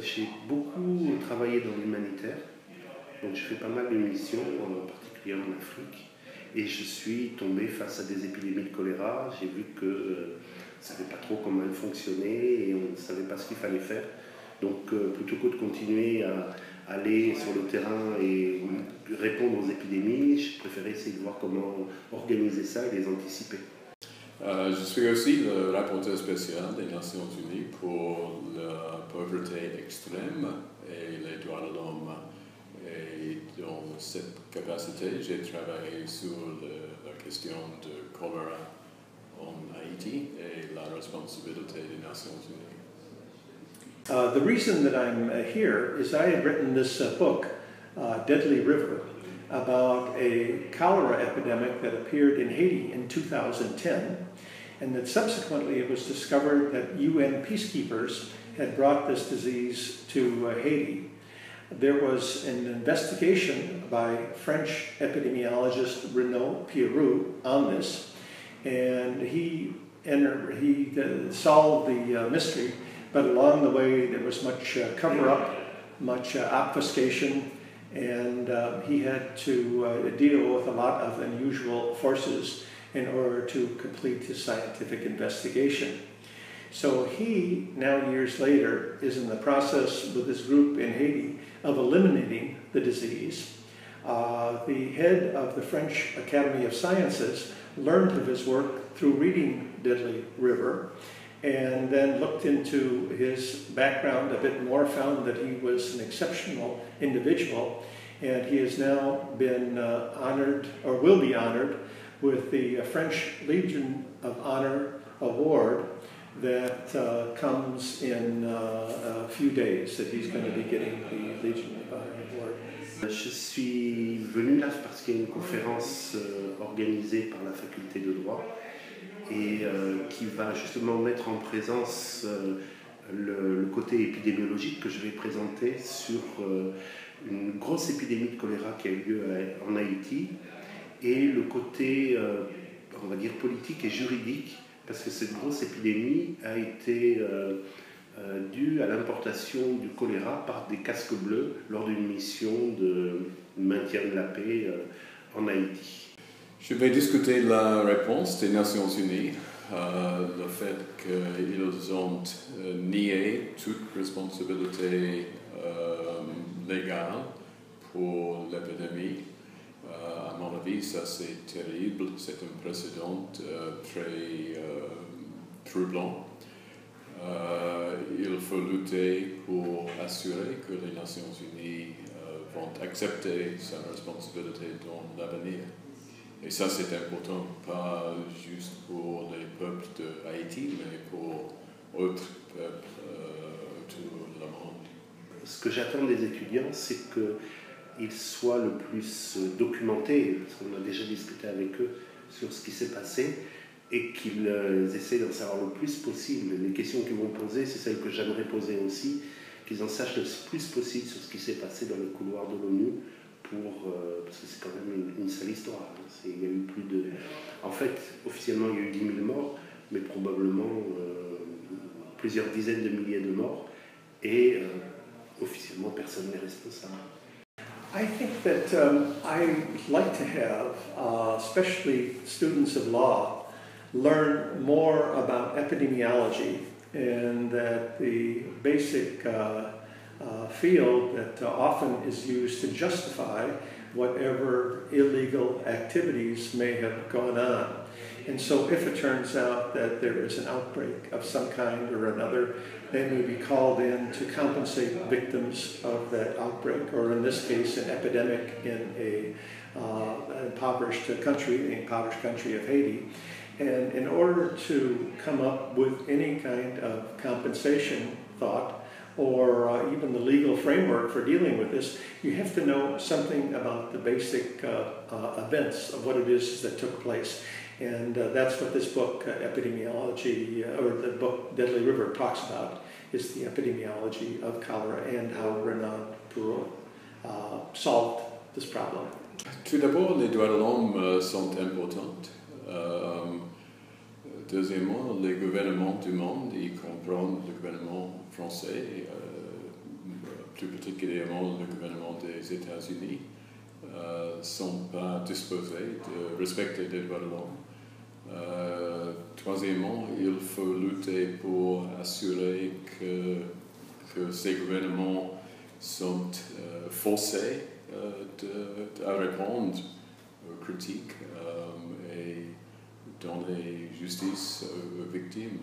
j'ai beaucoup travaillé dans l'humanitaire. Donc j'ai fait pas mal de missions, en particulier en Afrique. Et je suis tombé face à des épidémies de choléra. J'ai vu que euh, ça ne savait pas trop comment elles fonctionnaient et on ne savait pas ce qu'il fallait faire. Donc euh, plutôt que de continuer à aller sur le terrain et répondre aux épidémies, je préférais essayer de voir comment organiser ça et les anticiper. Euh, je suis aussi le rapporteur spécial des Nations Unies pour la pauvreté extrême et les droits de l'homme. Et dans cette capacité, j'ai travaillé sur la question de choléra en Haïti et la responsabilité des Nations Unies. Uh, the reason that I'm uh, here is I had written this uh, book, uh, Deadly River, about a cholera epidemic that appeared in Haiti in 2010, and that subsequently it was discovered that UN peacekeepers had brought this disease to uh, Haiti. There was an investigation by French epidemiologist Renaud Pierrot on this, and he, entered, he uh, solved the mystery but along the way, there was much uh, cover up, much uh, obfuscation, and uh, he had to uh, deal with a lot of unusual forces in order to complete his scientific investigation. So he, now years later, is in the process with his group in Haiti of eliminating the disease. Uh, the head of the French Academy of Sciences learned of his work through reading Deadly River and then looked into his background a bit more, found that he was an exceptional individual, and he has now been uh, honored, or will be honored, with the uh, French Legion of Honor Award that uh, comes in uh, a few days, that he's going to be getting the Legion of Honor Award. Je suis venu là parce qu'il y a une conférence euh, organisée par la faculté de droit et euh, qui va justement mettre en présence euh, le, côté épidémiologique que je vais présenter sur une grosse épidémie de choléra qui a eu lieu en Haïti et le côté, on va dire, politique et juridique, parce que cette grosse épidémie a été due à l'importation du choléra par des casques bleus lors d'une mission de maintien de la paix en Haïti. Je vais discuter la réponse des Nations Unies, euh, le fait qu'ils ont euh, nié toute responsabilité euh, légale pour l'épidémie. Mon avis, ça c'est terrible, c'est un précédent très troublant. il faut lutter pour assurer que les Nations Unies vont accepter sa responsabilité dans l'avenir. Et ça, c'est important, pas juste pour les peuples de Haïti, mais pour autres peuples euh, autour du monde. Ce que j'attends des étudiants, c'est qu'ils soient le plus documentés, parce qu'on a déjà discuté avec eux sur ce qui s'est passé, et qu'ils euh, essaient d'en savoir le plus possible. Les questions qu'ils vont poser, c'est celles que j'aimerais poser aussi, qu'ils en sachent le plus possible sur ce qui s'est passé dans le couloir de l'ONU, pour, euh, parce que c'est quand même une, sale histoire. Hein. Il y a eu plus de. En fait, officiellement, il y a eu 10 000 morts, mais probablement euh, plusieurs dizaines de milliers de morts, et euh, officiellement, personne n'est responsable. I think that um, I like to have, uh, especially students of law, learn more about epidemiology and that the basic uh, uh, field that uh, often is used to justify whatever illegal activities may have gone on. And so if it turns out that there is an outbreak of some kind or another, they may be called in to compensate victims of that outbreak, or in this case, an epidemic in a uh, impoverished country, the impoverished country of Haiti. And in order to come up with any kind of compensation thought, or uh, even the legal framework for dealing with this, you have to know something about the basic uh, uh, events of what it is that took place. And uh, that's what this book, uh, Epidemiology, uh, or the book Deadly River talks about, is the epidemiology of cholera and how Renan Perrault solved this problem. Tout d'abord, les droits de l'homme sont importants. Deuxièmement, les gouvernements du monde, y compris le gouvernement français, euh, plus particulièrement le gouvernement des États-Unis, ne euh, sont pas disposés de respecter les droits de l'homme. Euh, troisièmement, il faut lutter pour assurer que, ces gouvernements sont forcés de, à répondre aux critiques donner justice aux victimes.